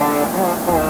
Thank you.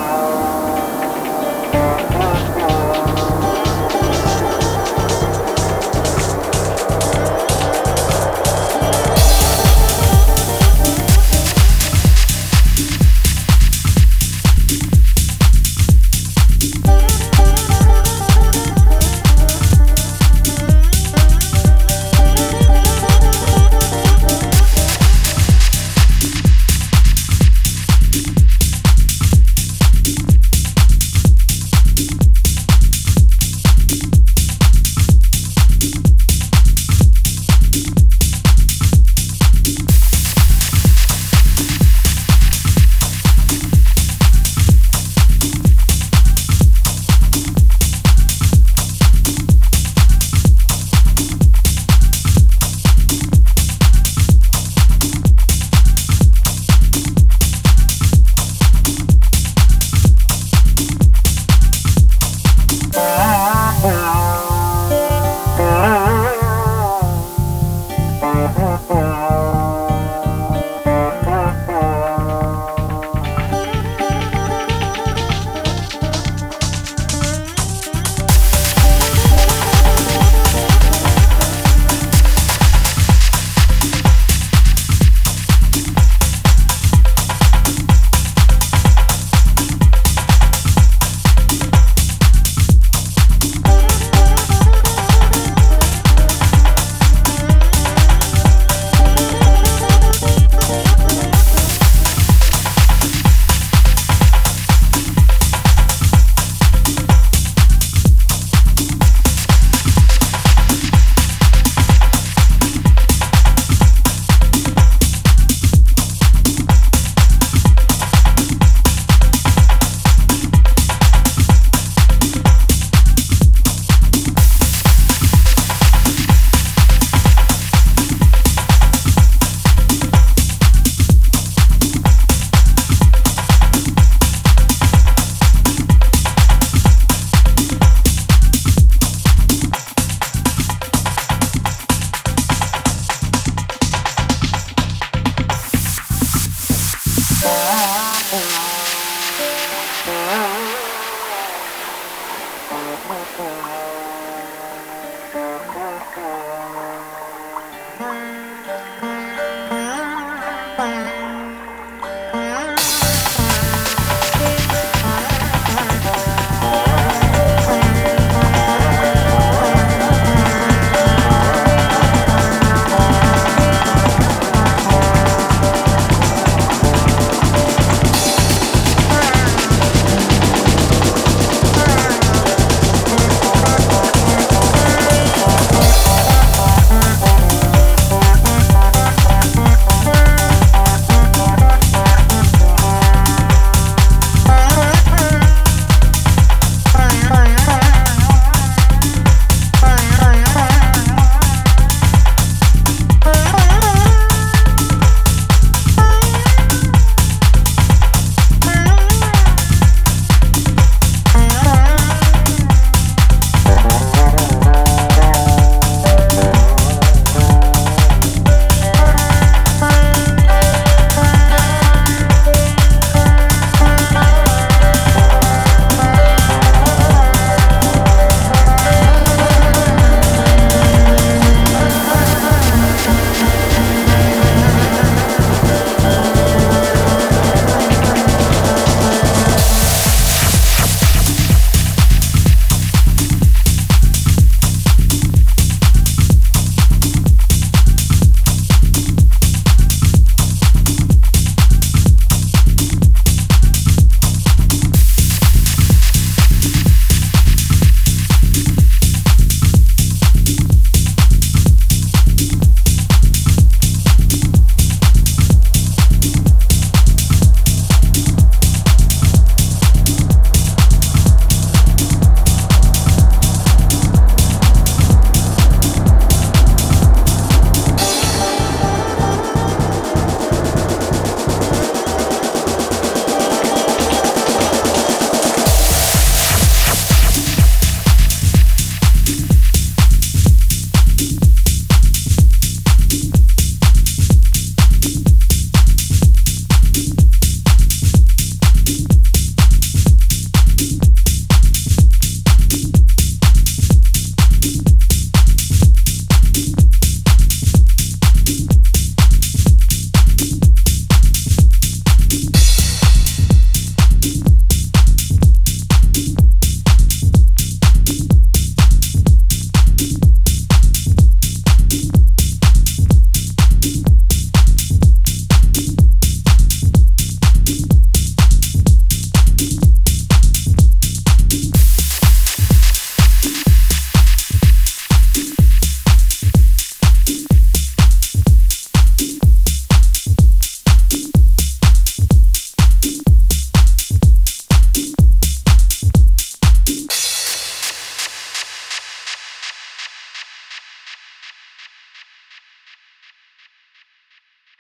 Welcome.